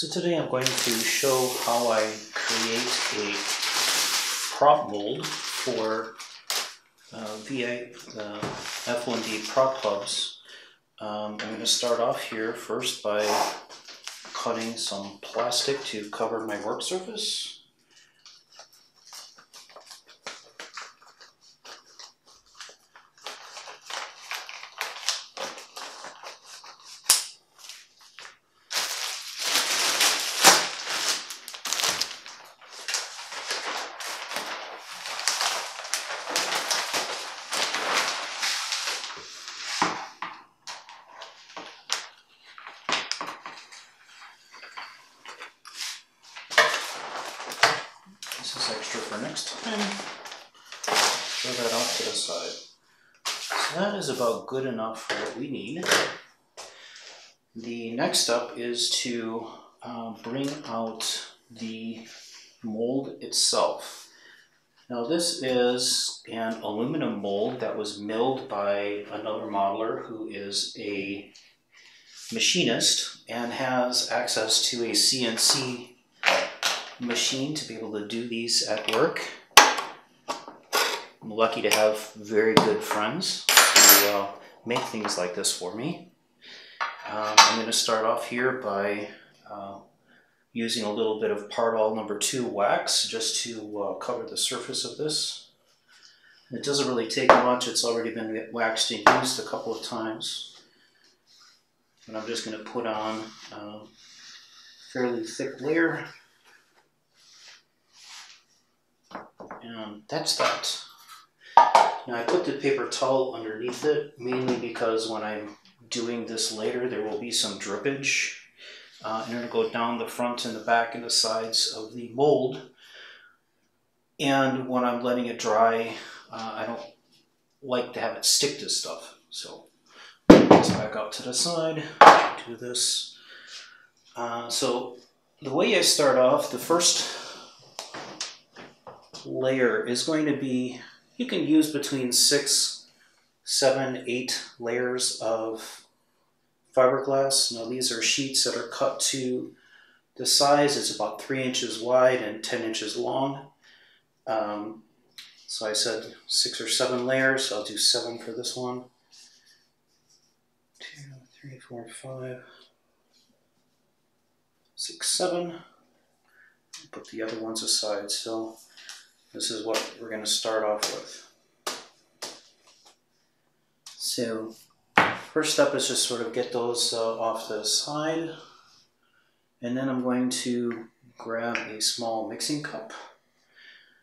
So today I'm going to show how I create a prop mold for uh, VA, the F1D prop hubs. Um, I'm going to start off here first by cutting some plastic to cover my work surface. This is extra for next time. Throw that off to the side. So that is about good enough for what we need. The next step is to uh, bring out the mold itself. Now this is an aluminum mold that was milled by another modeler who is a machinist and has access to a CNC machine to be able to do these at work. I'm lucky to have very good friends uh, make things like this for me. Um, I'm going to start off here by uh, using a little bit of Partall number two wax just to uh, cover the surface of this. It doesn't really take much, it's already been waxed and used a couple of times. And I'm just going to put on a fairly thick layer and that's that. Now I put the paper towel underneath it mainly because when I'm doing this later there will be some drippage. Uh, and it'll go down the front and the back and the sides of the mold. And when I'm letting it dry uh, I don't like to have it stick to stuff. So back out to the side do this. Uh, so the way I start off the first layer is going to be, you can use between six, seven, eight layers of fiberglass. Now these are sheets that are cut to the size, it's about three inches wide and 10 inches long. Um, so I said six or seven layers, I'll do seven for this one. Two, three, four, five, six, seven. Put the other ones aside. So this is what we're going to start off with. So first step is just sort of get those uh, off the side. And then I'm going to grab a small mixing cup.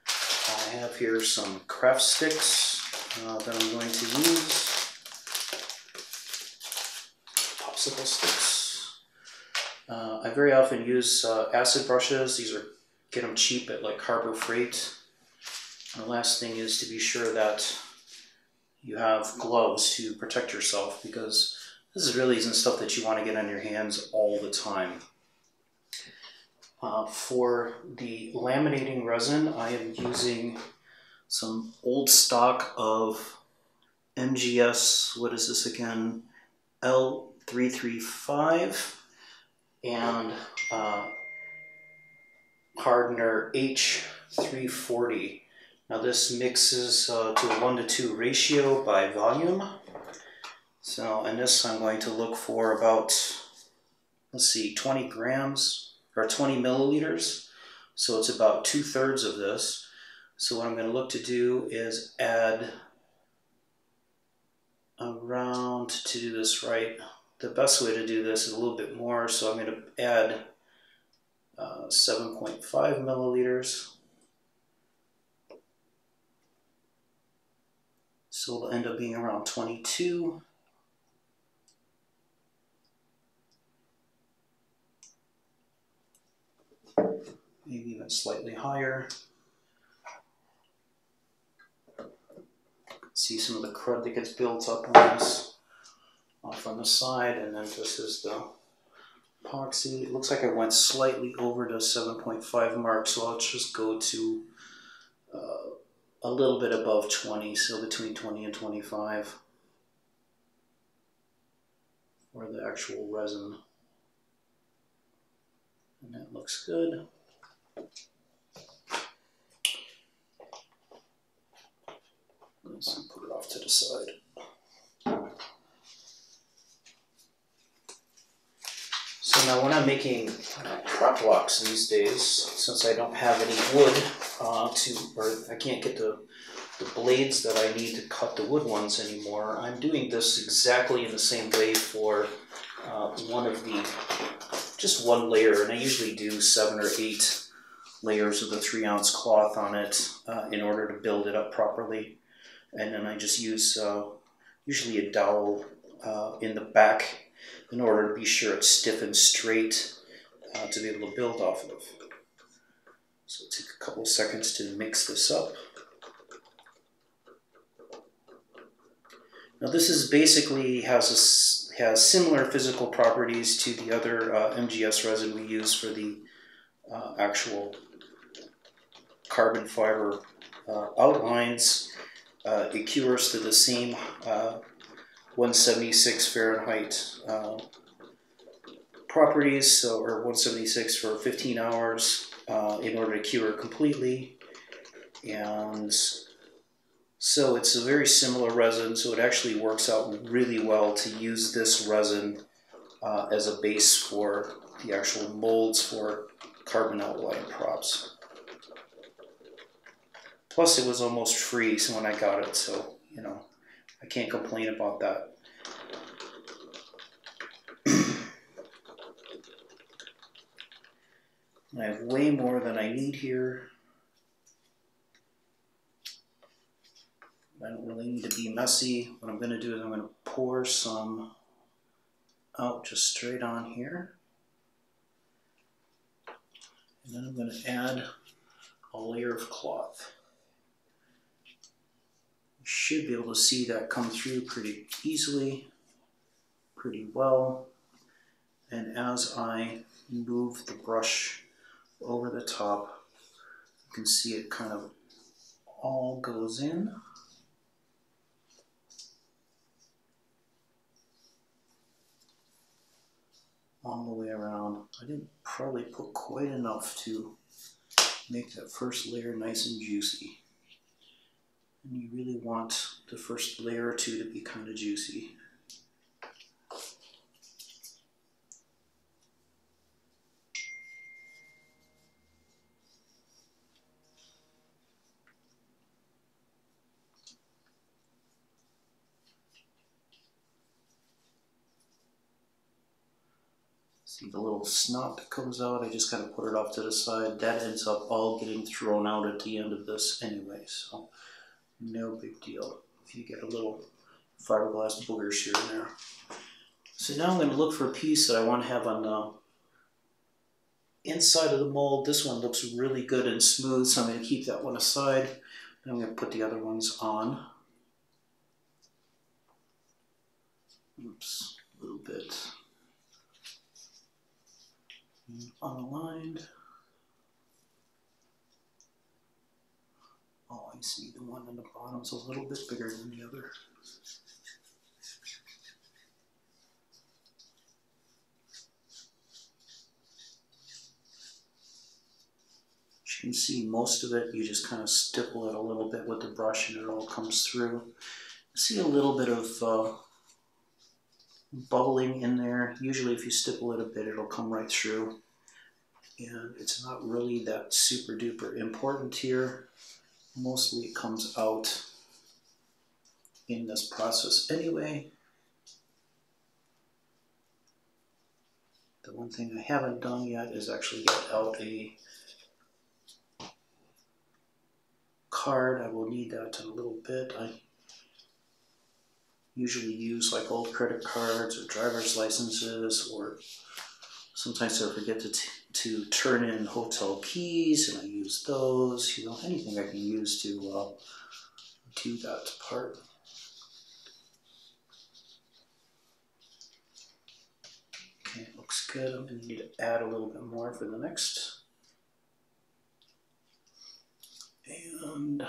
I have here some craft sticks uh, that I'm going to use. Popsicle sticks. Uh, I very often use uh, acid brushes. These are get them cheap at like Harbor Freight. The last thing is to be sure that you have gloves to protect yourself because this really isn't stuff that you want to get on your hands all the time. Uh, for the laminating resin, I am using some old stock of MGS, what is this again? L335 and uh, hardener H340. Now this mixes uh, to a 1 to 2 ratio by volume. So in this I'm going to look for about, let's see, 20 grams or 20 milliliters. So it's about two thirds of this. So what I'm going to look to do is add around, to do this right, the best way to do this is a little bit more. So I'm going to add uh, 7.5 milliliters. So it'll end up being around 22. Maybe even slightly higher. See some of the crud that gets built up on this off on the side, and then this is the epoxy. It looks like I went slightly over the 7.5 mark, so I'll just go to uh, a little bit above 20, so between 20 and 25 for the actual resin. And that looks good. Let's put it off to the side. So now when I'm making uh, prop blocks these days, since I don't have any wood uh, to, or I can't get the, the blades that I need to cut the wood ones anymore, I'm doing this exactly in the same way for uh, one of the, just one layer, and I usually do seven or eight layers of the three ounce cloth on it uh, in order to build it up properly. And then I just use uh, usually a dowel uh, in the back in order to be sure it's stiff and straight uh, to be able to build off of. So take a couple seconds to mix this up. Now this is basically has a, has similar physical properties to the other uh, MGS resin we use for the uh, actual carbon fiber uh, outlines. Uh, it cures to the same uh, 176 Fahrenheit uh, properties, so or 176 for 15 hours uh, in order to cure completely. And so it's a very similar resin, so it actually works out really well to use this resin uh, as a base for the actual molds for carbon outline props. Plus, it was almost free so when I got it, so you know I can't complain about that. I have way more than I need here. I don't really need to be messy. What I'm going to do is I'm going to pour some out just straight on here. And then I'm going to add a layer of cloth. You should be able to see that come through pretty easily, pretty well. And as I move the brush over the top, you can see it kind of all goes in. all the way around. I didn't probably put quite enough to make that first layer nice and juicy. And you really want the first layer or two to be kind of juicy. The little snot that comes out, I just kind of put it off to the side. That ends up all getting thrown out at the end of this anyway, so no big deal if you get a little fiberglass boogers here and there. So now I'm going to look for a piece that I want to have on the inside of the mold. This one looks really good and smooth, so I'm going to keep that one aside. I'm going to put the other ones on. Oops, a little bit unaligned. Oh, I see the one on the bottom is a little bit bigger than the other. You can see, most of it, you just kind of stipple it a little bit with the brush and it all comes through. See a little bit of uh, bubbling in there. Usually if you stipple it a bit, it'll come right through. And it's not really that super duper important here. Mostly it comes out in this process anyway. The one thing I haven't done yet is actually get out a card. I will need that in a little bit. I usually use like old credit cards or driver's licenses or sometimes I forget to, to turn in hotel keys and I use those, you know, anything I can use to uh, do that part. Okay, looks good. I'm going to need to add a little bit more for the next. And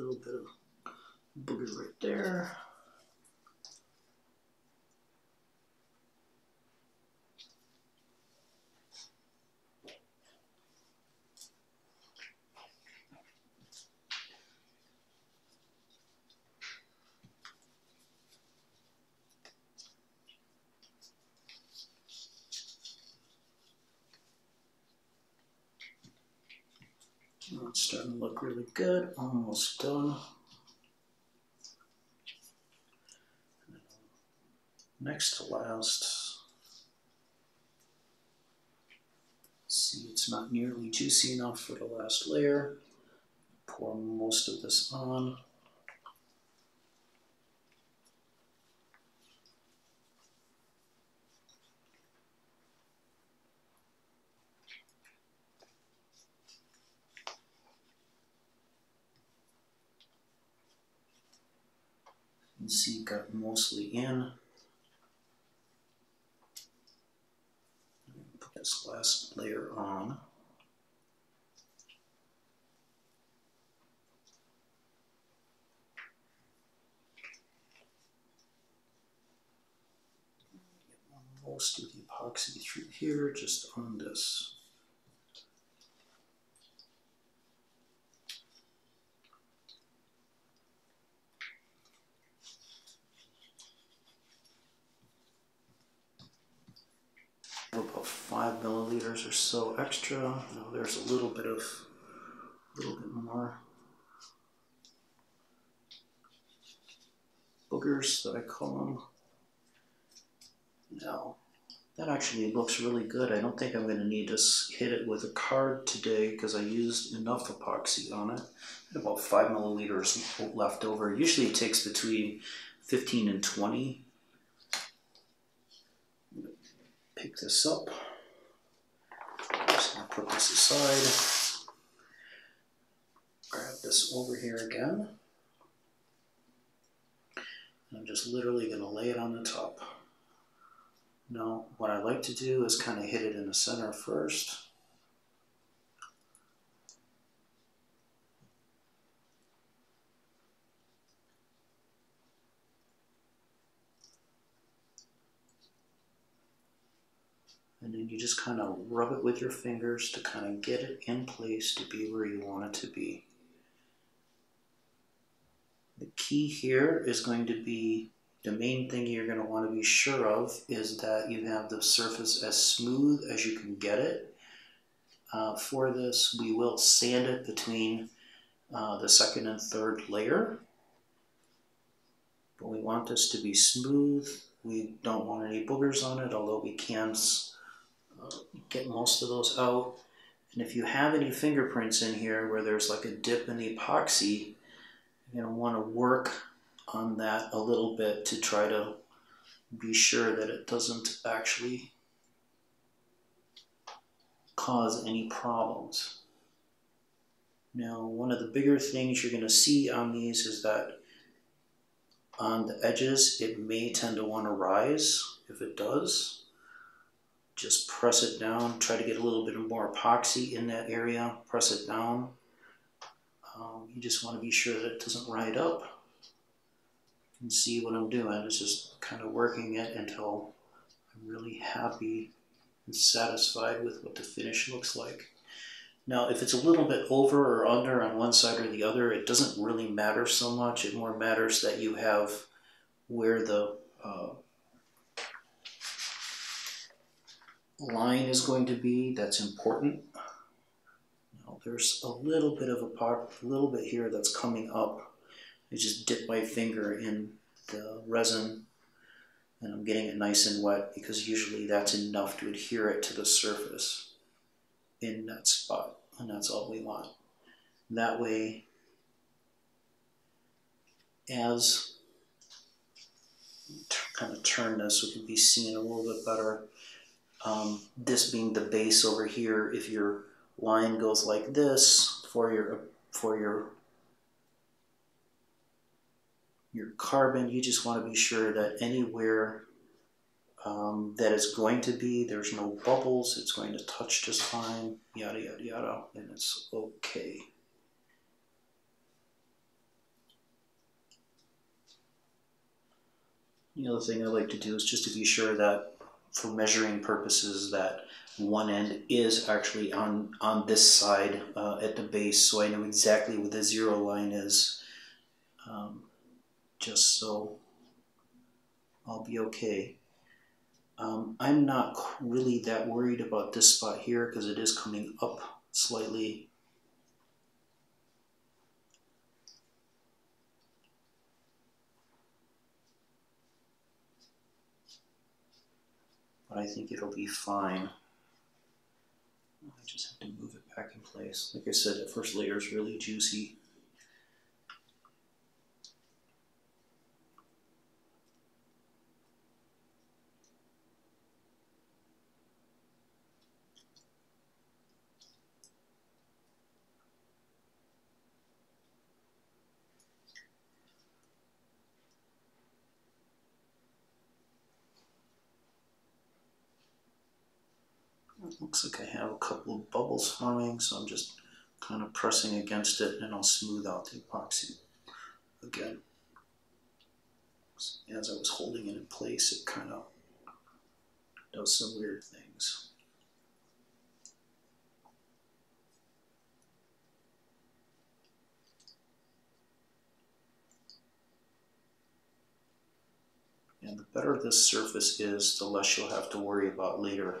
little bit of booger right there. It's starting to look really good, almost done. Next to last, see it's not nearly juicy enough for the last layer. Pour most of this on. You see got mostly in. Put this last layer on. most of the epoxy through here, just on this. About five milliliters or so extra. Now there's a little bit of, a little bit more boogers that I call them. Now, that actually looks really good. I don't think I'm going to need to hit it with a card today because I used enough epoxy on it. about 5 milliliters left over. Usually it takes between 15 and 20. Pick this up. I'm Just going to put this aside. Grab this over here again. I'm just literally going to lay it on the top. Now, what I like to do is kind of hit it in the center first. And then you just kind of rub it with your fingers to kind of get it in place to be where you want it to be. The key here is going to be the main thing you're going to want to be sure of is that you have the surface as smooth as you can get it. Uh, for this, we will sand it between uh, the second and third layer. But we want this to be smooth. We don't want any boogers on it, although we can get most of those out. And if you have any fingerprints in here where there's like a dip in the epoxy, you're going to want to work on that a little bit to try to be sure that it doesn't actually cause any problems. Now, one of the bigger things you're going to see on these is that on the edges, it may tend to want to rise. If it does, just press it down. Try to get a little bit more epoxy in that area. Press it down. Um, you just want to be sure that it doesn't ride up and see what I'm doing. It's just kind of working it until I'm really happy and satisfied with what the finish looks like. Now, if it's a little bit over or under on one side or the other, it doesn't really matter so much. It more matters that you have where the uh, line is going to be. That's important. Now, there's a little bit of a part, a little bit here that's coming up I just dip my finger in the resin and I'm getting it nice and wet because usually that's enough to adhere it to the surface in that spot and that's all we want. That way, as kind of turn this it can be seen a little bit better. Um, this being the base over here, if your line goes like this for your for your your carbon, you just want to be sure that anywhere um, that it's going to be, there's no bubbles, it's going to touch just fine, yada, yada, yada, and it's okay. The other thing I like to do is just to be sure that for measuring purposes that one end is actually on on this side uh, at the base. So I know exactly where the zero line is. Um, just so I'll be okay. Um, I'm not really that worried about this spot here because it is coming up slightly but I think it'll be fine. I just have to move it back in place. Like I said, the first layer is really juicy. Looks like I have a couple of bubbles forming, so I'm just kind of pressing against it and I'll smooth out the epoxy again. As I was holding it in place, it kind of does some weird things. And the better this surface is, the less you'll have to worry about later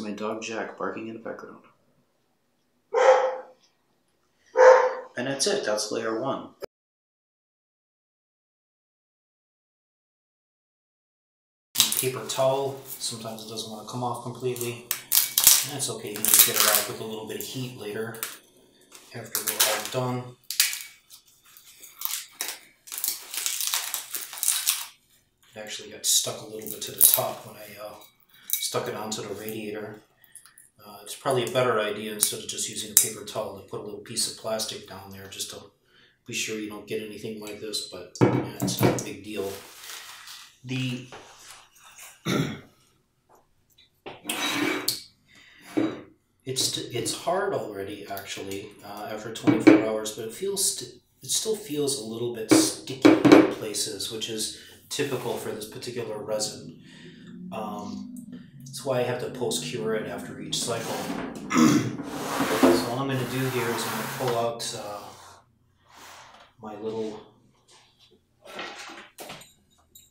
my dog Jack barking in the background. And that's it, that's layer one. Paper towel, sometimes it doesn't want to come off completely. That's okay, you can just get it off with a little bit of heat later after we're all done. It actually got stuck a little bit to the top when I uh, stuck it onto the radiator. Uh, it's probably a better idea instead of just using a paper towel to put a little piece of plastic down there just to be sure you don't get anything like this, but yeah, it's not a big deal. The it's it's hard already actually uh, after 24 hours, but it feels it still feels a little bit sticky in places, which is typical for this particular resin. Um, that's why I have to post cure it after each cycle. so all I'm going to do here is I'm going to pull out uh, my little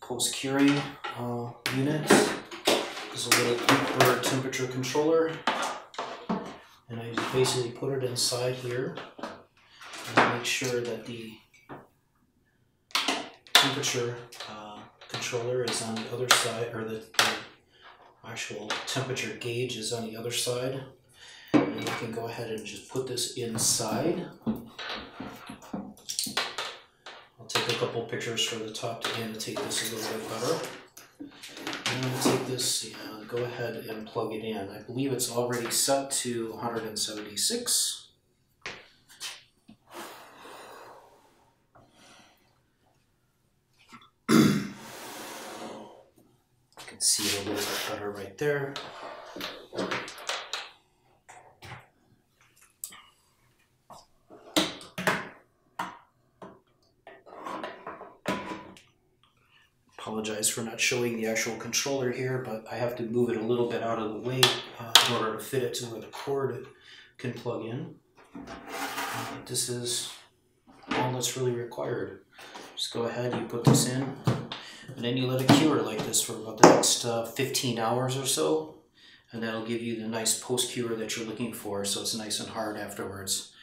post curing uh, unit. There's a little Inkbird temperature controller. And I just basically put it inside here and make sure that the temperature uh, controller is on the other side, or the, the actual temperature gauge is on the other side. And you can go ahead and just put this inside. I'll take a couple pictures from the top to annotate this a little bit better. I'm going to take this and go ahead and plug it in. I believe it's already set to 176. See it a little bit better right there. Apologize for not showing the actual controller here, but I have to move it a little bit out of the way uh, in order to fit it to where the cord can plug in. Uh, this is all that's really required. Just go ahead, you put this in, and then you let it cure like this for about the next uh, 15 hours or so. And that'll give you the nice post-cure that you're looking for so it's nice and hard afterwards.